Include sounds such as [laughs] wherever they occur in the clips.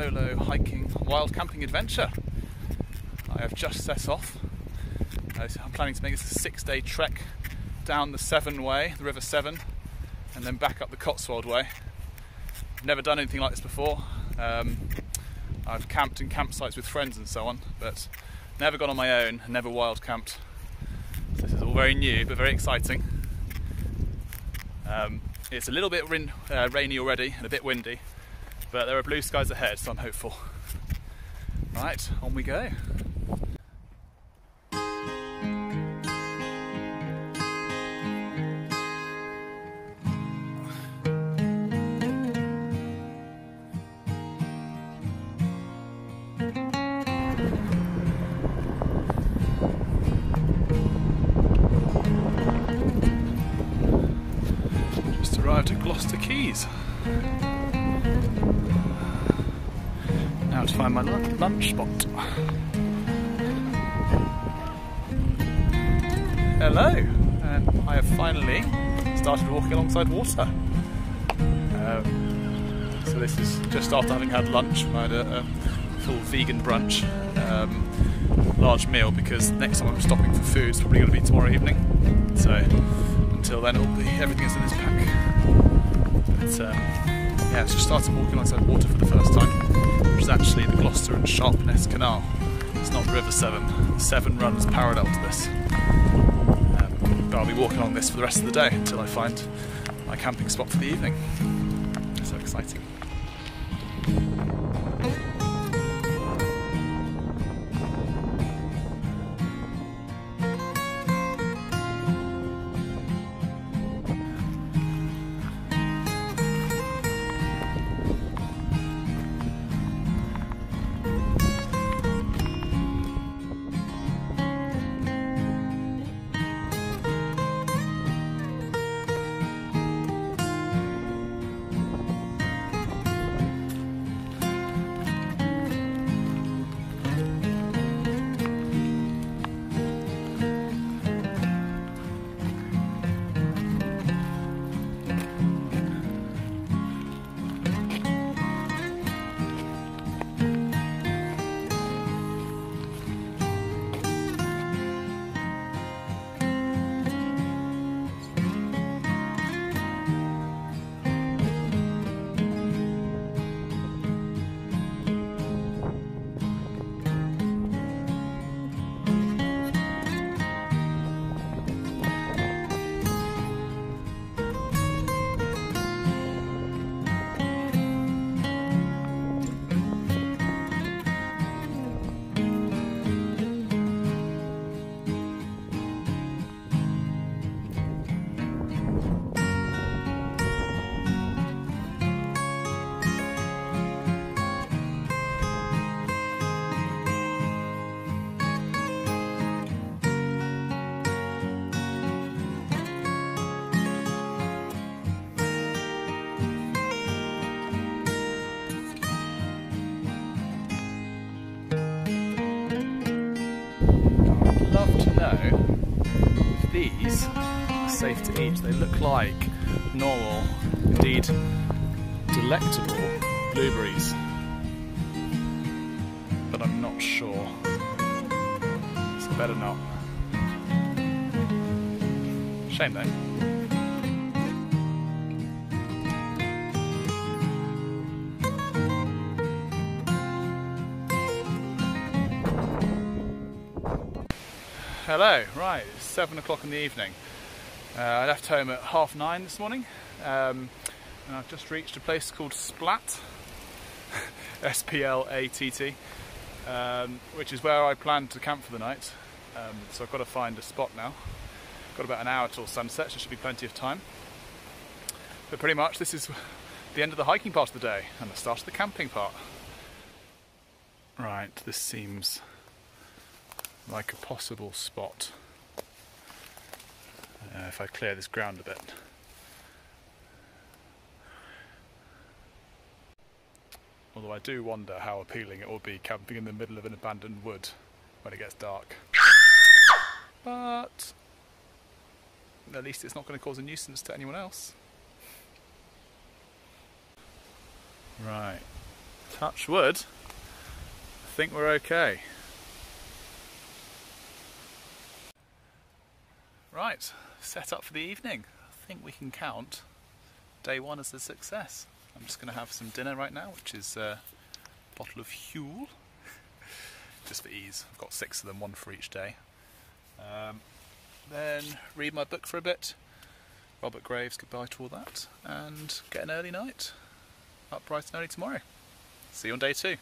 solo hiking wild camping adventure. I have just set off. I'm planning to make this a six day trek down the Severn Way, the River Severn, and then back up the Cotswold Way. I've never done anything like this before. Um, I've camped in campsites with friends and so on, but never gone on my own, never wild camped. So this is all very new but very exciting. Um, it's a little bit uh, rainy already and a bit windy, but there are blue skies ahead, so I'm hopeful. Right, on we go. Just arrived at Gloucester Quays. Now to find my lunch spot. Hello, and I have finally started walking alongside water. Um, so this is just after having had lunch. I had a, a full vegan brunch, um, large meal because next time I'm stopping for food is probably going to be tomorrow evening. So until then, it'll be everything that's in this pack. But um, yeah, just started walking alongside water for the first time, which is actually the Gloucester and Sharpness Canal. It's not River Severn. Severn runs parallel to this. Um, but I'll be walking along this for the rest of the day until I find my camping spot for the evening. So exciting. These are safe to eat. They look like normal, indeed delectable blueberries, but I'm not sure. So better not. Shame though. Hello, right, it's seven o'clock in the evening. Uh, I left home at half nine this morning, um, and I've just reached a place called Splatt, [laughs] S P L A T T, um, which is where I plan to camp for the night. Um, so I've got to find a spot now. Got about an hour till sunset, so there should be plenty of time. But pretty much, this is the end of the hiking part of the day and the start of the camping part. Right, this seems like a possible spot uh, if I clear this ground a bit. Although I do wonder how appealing it will be camping in the middle of an abandoned wood when it gets dark. But at least it's not going to cause a nuisance to anyone else. Right, touch wood. I think we're okay. Right, set up for the evening. I think we can count day one as a success. I'm just going to have some dinner right now, which is a bottle of Huel, [laughs] just for ease. I've got six of them, one for each day. Um, then read my book for a bit, Robert Graves, goodbye to all that, and get an early night. Up bright and early tomorrow. See you on day two.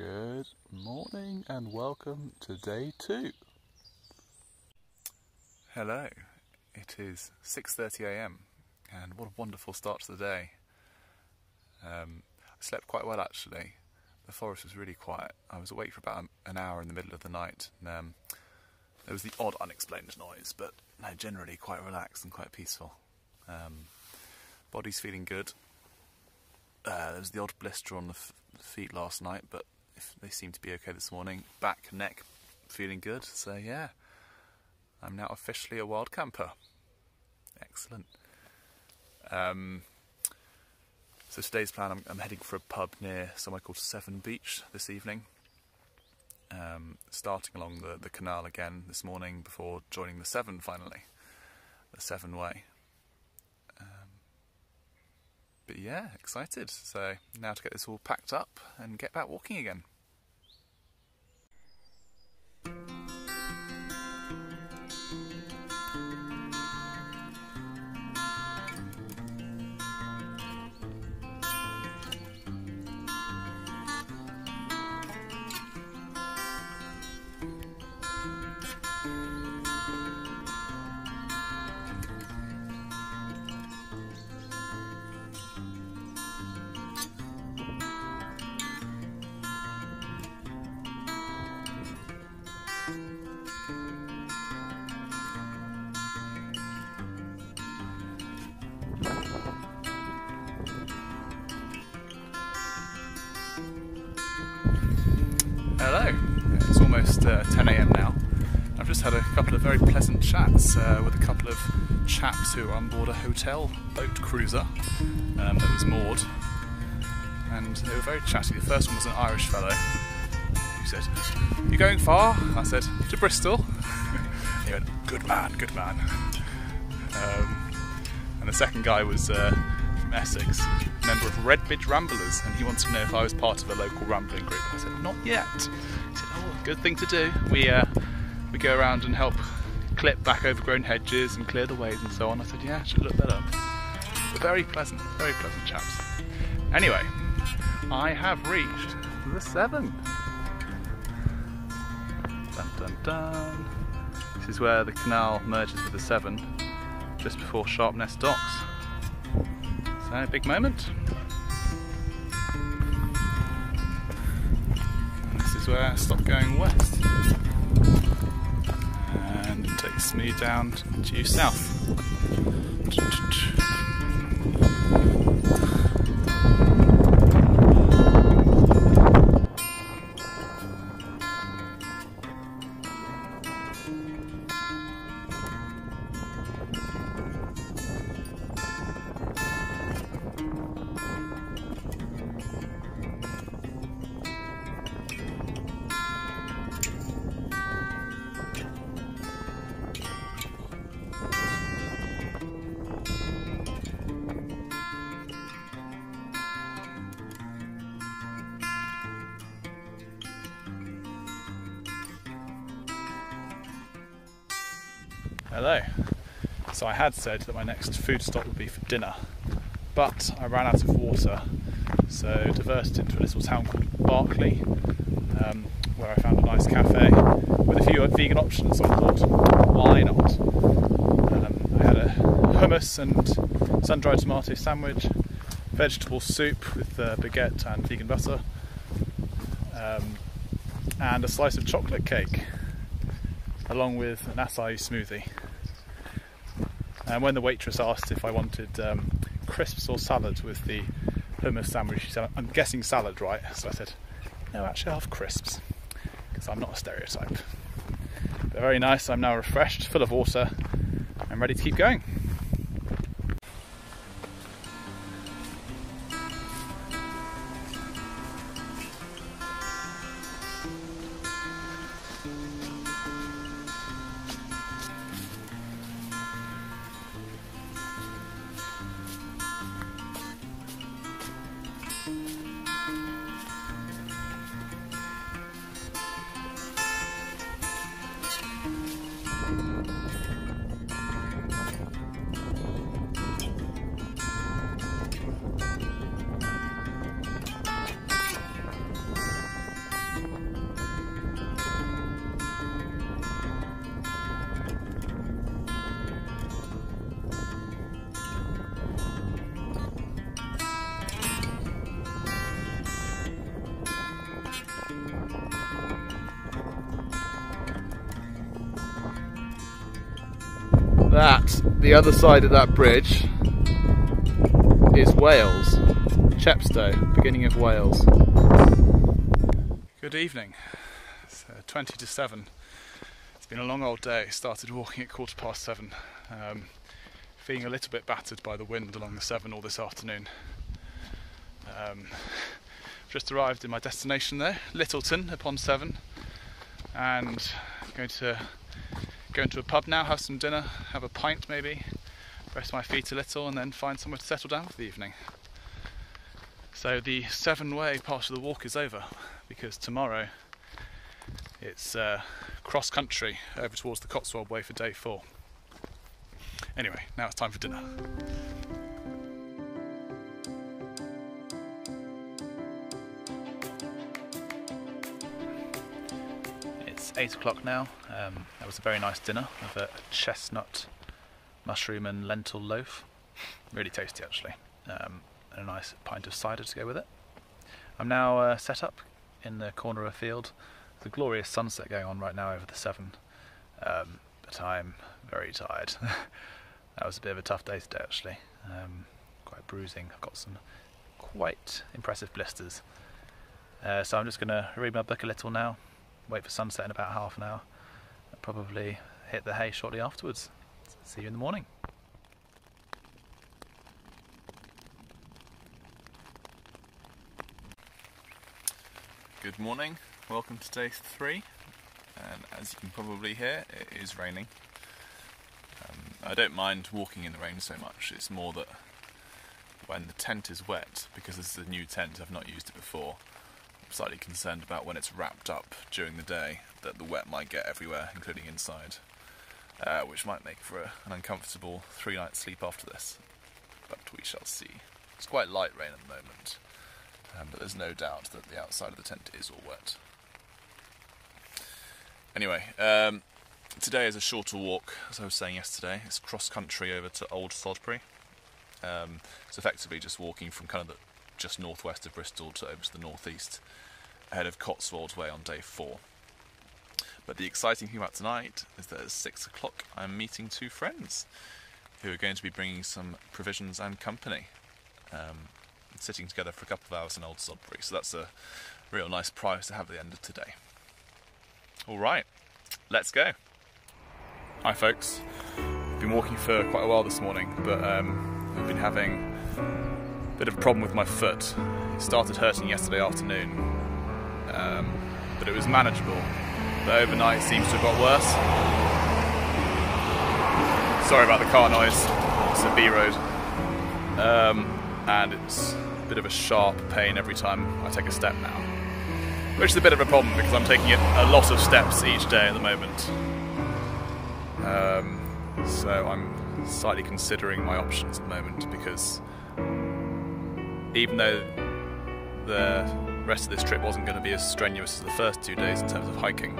Good morning and welcome to day two. Hello, it is 6.30am and what a wonderful start to the day. Um, I slept quite well actually. The forest was really quiet. I was awake for about an hour in the middle of the night and um, there was the odd unexplained noise but no, generally quite relaxed and quite peaceful. Um, body's feeling good. Uh, there was the odd blister on the feet last night but they seem to be okay this morning. Back, neck, feeling good. So yeah, I'm now officially a wild camper. Excellent. Um, so today's plan, I'm, I'm, heading for a pub near somewhere called Severn Beach this evening. Um, starting along the, the canal again this morning before joining the Severn finally, the Severn Way. Um, but yeah, excited. So now to get this all packed up and get back walking again. Almost uh, 10am now. I've just had a couple of very pleasant chats uh, with a couple of chaps who are on board a hotel boat cruiser um, that was moored. And they were very chatty. The first one was an Irish fellow who said, You going far? I said, To Bristol. [laughs] he went, Good man, good man. Um, and the second guy was uh, from Essex, member of Redbridge Ramblers, and he wanted to know if I was part of a local rambling group. I said, not yet. He said, good thing to do. We uh, we go around and help clip back overgrown hedges and clear the ways and so on. I said, yeah, I should look that up. But very pleasant, very pleasant chaps. Anyway, I have reached the Severn. Dun dun dun. This is where the canal merges with the Severn, just before Sharpness Docks. So, a big moment. I uh, stop going west. And takes me down due south. Hello. So I had said that my next food stop would be for dinner, but I ran out of water, so diverted into a little town called Berkeley, um, where I found a nice cafe with a few vegan options. So I thought, why not? Um, I had a hummus and sun-dried tomato sandwich, vegetable soup with uh, baguette and vegan butter, um, and a slice of chocolate cake along with an acai smoothie. And when the waitress asked if I wanted um, crisps or salad with the hummus sandwich. She said, I'm guessing salad, right? So I said, no, actually, I'll have crisps because I'm not a stereotype. They're very nice. I'm now refreshed, full of water. I'm ready to keep going. That, the other side of that bridge, is Wales. Chepstow, beginning of Wales. Good evening. It's uh, 20 to 7. It's been a long old day. Started walking at quarter past 7. Um, feeling a little bit battered by the wind along the Severn all this afternoon. Um, just arrived in my destination there, Littleton upon Severn, and going to go into a pub now, have some dinner, have a pint maybe, rest my feet a little, and then find somewhere to settle down for the evening. So the Severn Way part of the walk is over because tomorrow it's uh, cross country over towards the Cotswold Way for day four. Anyway, now it's time for dinner. It's eight o'clock now. Um, that was a very nice dinner of a chestnut, mushroom, and lentil loaf. Really tasty, actually. Um, and a nice pint of cider to go with it. I'm now uh, set up in the corner of a field. There's a glorious sunset going on right now over the Severn, um, but I'm very tired. [laughs] that was a bit of a tough day today, actually. Um, quite bruising. I've got some quite impressive blisters. Uh, so I'm just going to read my book a little now, wait for sunset in about half an hour, probably hit the hay shortly afterwards. See you in the morning. Good morning, welcome to day three. And as you can probably hear, it is raining. Um, I don't mind walking in the rain so much, it's more that when the tent is wet, because this is a new tent, I've not used it before, slightly concerned about when it's wrapped up during the day that the wet might get everywhere, including inside, uh, which might make for a, an uncomfortable three night sleep after this. But we shall see. It's quite light rain at the moment. Um, but there's no doubt that the outside of the tent is all wet. Anyway, um, today is a shorter walk, as I was saying yesterday. It's cross country over to Old Sodbury. Um, it's effectively just walking from kind of the just northwest of Bristol to over to the northeast, ahead of Cotswolds Way on day four. But the exciting thing about tonight is that at six o'clock I'm meeting two friends who are going to be bringing some provisions and company. Um, sitting together for a couple of hours in Old Sodbury. So that's a real nice prize to have at the end of today. All right, let's go. Hi, folks. Been walking for quite a while this morning, but um, I've been having bit of a problem with my foot. It started hurting yesterday afternoon, um, but it was manageable. But overnight, it seems to have got worse. Sorry about the car noise. It's a B road. Um, and it's a bit of a sharp pain every time I take a step now. Which is a bit of a problem because I'm taking a lot of steps each day at the moment. Um, so I'm slightly considering my options at the moment because even though the rest of this trip wasn't going to be as strenuous as the first two days in terms of hiking,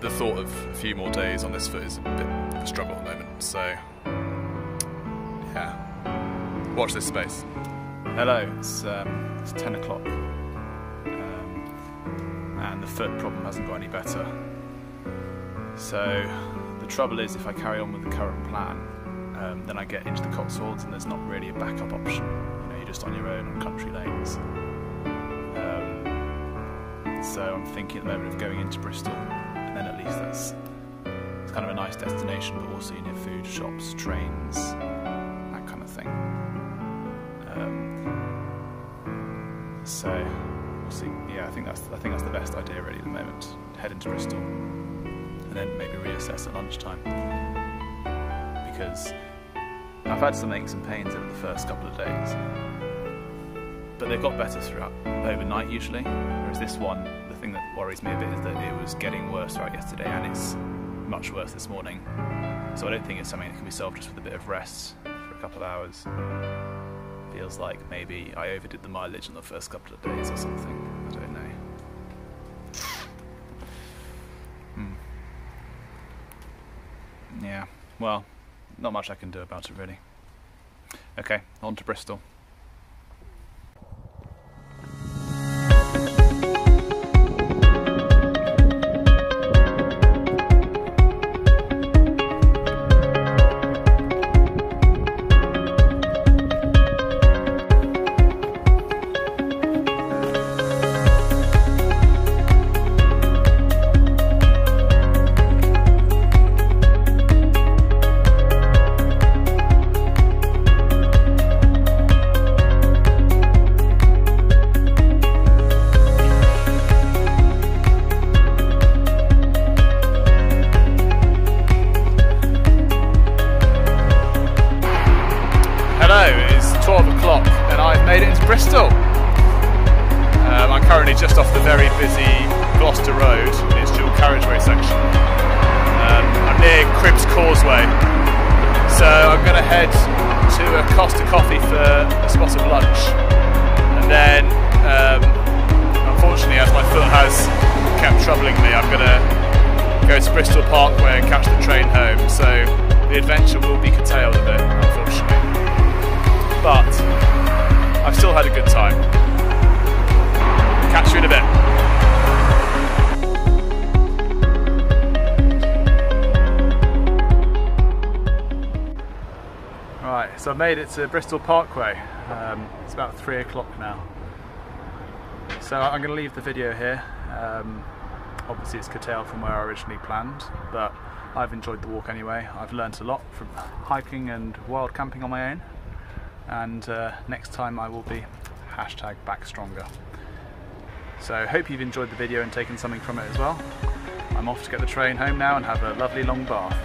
the thought of a few more days on this foot is a bit of a struggle at the moment. So yeah. Watch this space. Hello, it's, um, it's 10 o'clock. Um, and the foot problem hasn't got any better. So, the trouble is, if I carry on with the current plan, Um, then I get into the Cotswolds and there's not really a backup option. You know, you're just on your own on country lanes. Um, so I'm thinking at the moment of going into Bristol, and then at least that's it's kind of a nice destination, but also you know food shops, trains, that kind of thing. Um, so we'll see. Yeah, I think that's I think that's the best idea really at the moment. Head into Bristol, and then maybe reassess at lunchtime because I've had some aches and pains over the first couple of days, but they've got better throughout overnight usually. Whereas this one, the thing that worries me a bit is that it was getting worse throughout yesterday and it's much worse this morning. So I don't think it's something that can be solved just with a bit of rest for a couple of hours. Feels like maybe I overdid the mileage in the first couple of days or something. I don't know. Hmm. Yeah, well, not much I can do about it really. Okay, on to Bristol. Causeway, so I'm going to head to a Costa Coffee for a spot of lunch. And then, um, unfortunately, as my foot has kept troubling me, I'm going to go to Bristol Parkway and catch the train home. So the adventure will be curtailed a bit, unfortunately but I've still had a good time. Catch you in a bit. So I've made it to Bristol Parkway. Um, it's about three o'clock now. So I'm going to leave the video here. Um, obviously, it's curtailed from where I originally planned, but I've enjoyed the walk anyway. I've learnt a lot from hiking and wild camping on my own and uh, next time I will be hashtag back stronger. So hope you've enjoyed the video and taken something from it as well. I'm off to get the train home now and have a lovely long bath.